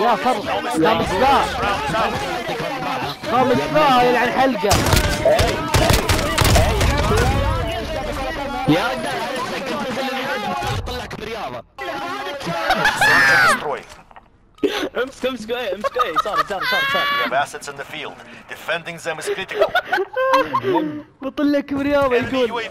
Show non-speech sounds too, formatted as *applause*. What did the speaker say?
يا فرق خامس لا خامس لا يلعن حلقة. يا امسك امسك إيه امسك إيه صار صار صار صار. We have assets in the field. Defending them is critical. *laughs* بطلك برياضه يقول.